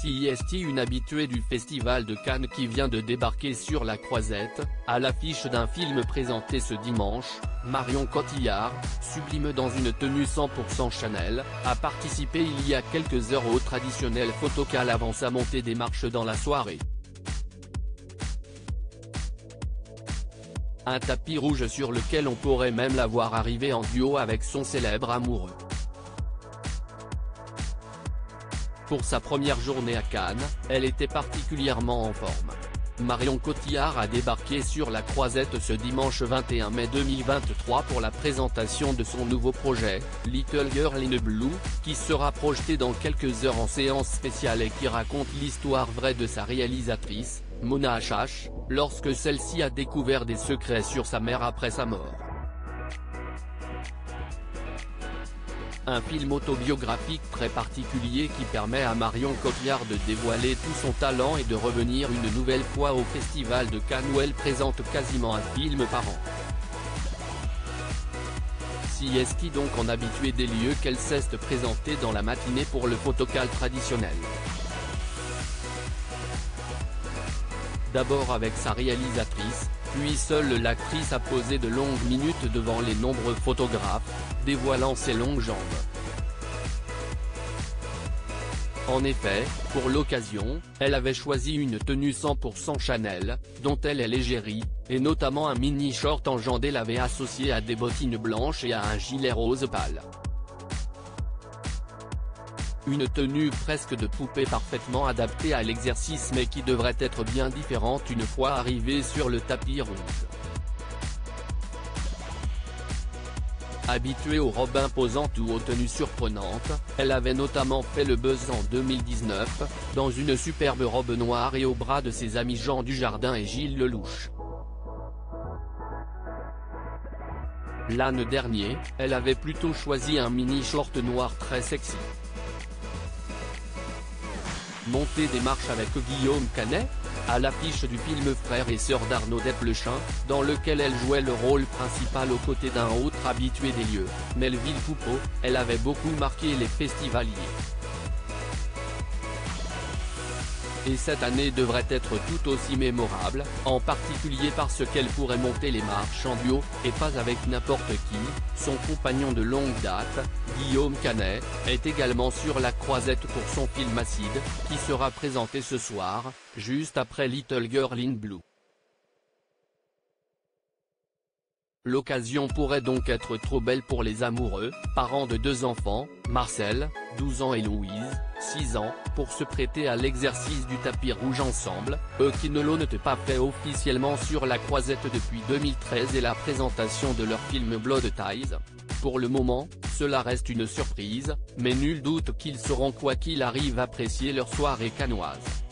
CIST une habituée du festival de Cannes qui vient de débarquer sur la croisette, à l'affiche d'un film présenté ce dimanche, Marion Cotillard, sublime dans une tenue 100% Chanel, a participé il y a quelques heures au traditionnel photocall avant sa montée des marches dans la soirée. Un tapis rouge sur lequel on pourrait même la voir arriver en duo avec son célèbre amoureux. Pour sa première journée à Cannes, elle était particulièrement en forme. Marion Cotillard a débarqué sur la Croisette ce dimanche 21 mai 2023 pour la présentation de son nouveau projet, Little Girl in Blue, qui sera projeté dans quelques heures en séance spéciale et qui raconte l'histoire vraie de sa réalisatrice, Mona H.H., lorsque celle-ci a découvert des secrets sur sa mère après sa mort. Un film autobiographique très particulier qui permet à Marion Cotillard de dévoiler tout son talent et de revenir une nouvelle fois au Festival de Cannes où elle présente quasiment un film par an. Si est donc en habitué des lieux qu'elle cesse de présenter dans la matinée pour le photocal traditionnel? D'abord avec sa réalisatrice, puis seule l'actrice a posé de longues minutes devant les nombreux photographes, dévoilant ses longues jambes. En effet, pour l'occasion, elle avait choisi une tenue 100% Chanel, dont elle est l'égérie, et notamment un mini short en jandé l'avait associé à des bottines blanches et à un gilet rose pâle. Une tenue presque de poupée parfaitement adaptée à l'exercice mais qui devrait être bien différente une fois arrivée sur le tapis rouge. Habituée aux robes imposantes ou aux tenues surprenantes, elle avait notamment fait le buzz en 2019, dans une superbe robe noire et au bras de ses amis Jean Dujardin et Gilles Lelouch. L'année dernier, elle avait plutôt choisi un mini short noir très sexy. Montée des marches avec Guillaume Canet, à l'affiche du film Frères et sœurs d'Arnaud Desplechin, dans lequel elle jouait le rôle principal aux côtés d'un autre habitué des lieux, Melville Poupeau, elle avait beaucoup marqué les festivaliers. Et cette année devrait être tout aussi mémorable, en particulier parce qu'elle pourrait monter les marches en duo, et pas avec n'importe qui, son compagnon de longue date, Guillaume Canet, est également sur la croisette pour son film Acide, qui sera présenté ce soir, juste après Little Girl in Blue. L'occasion pourrait donc être trop belle pour les amoureux, parents de deux enfants, Marcel, 12 ans et Louise, 6 ans, pour se prêter à l'exercice du tapis rouge ensemble, eux qui ne l'ont pas fait officiellement sur la croisette depuis 2013 et la présentation de leur film Blood Ties. Pour le moment, cela reste une surprise, mais nul doute qu'ils sauront quoi qu'il arrive apprécier leur soirée canoise.